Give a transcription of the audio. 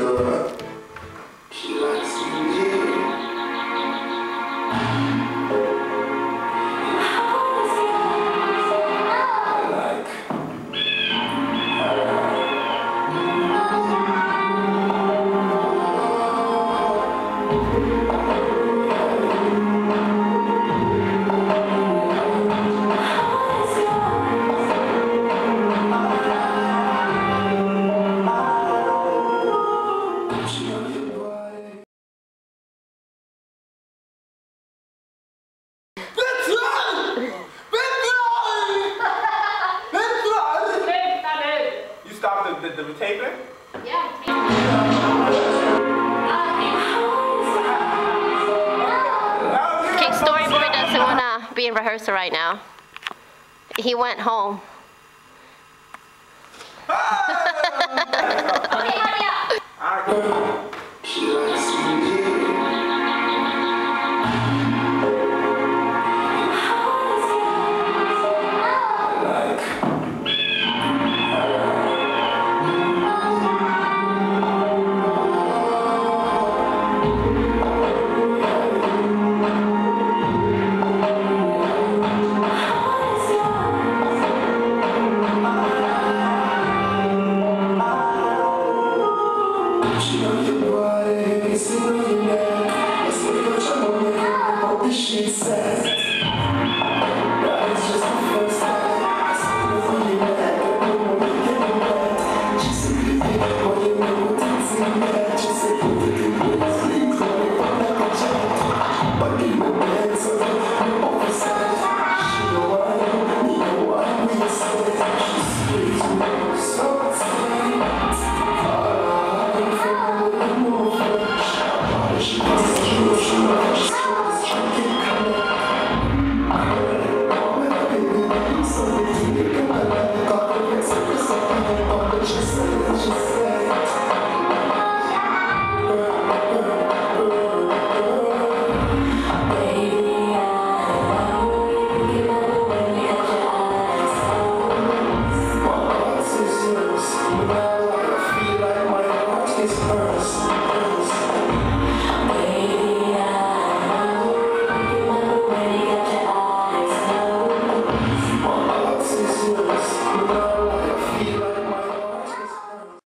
She Stopped the, the, the taping? King Story Board doesn't want to be in rehearsal right now. He went home. She says Just, just.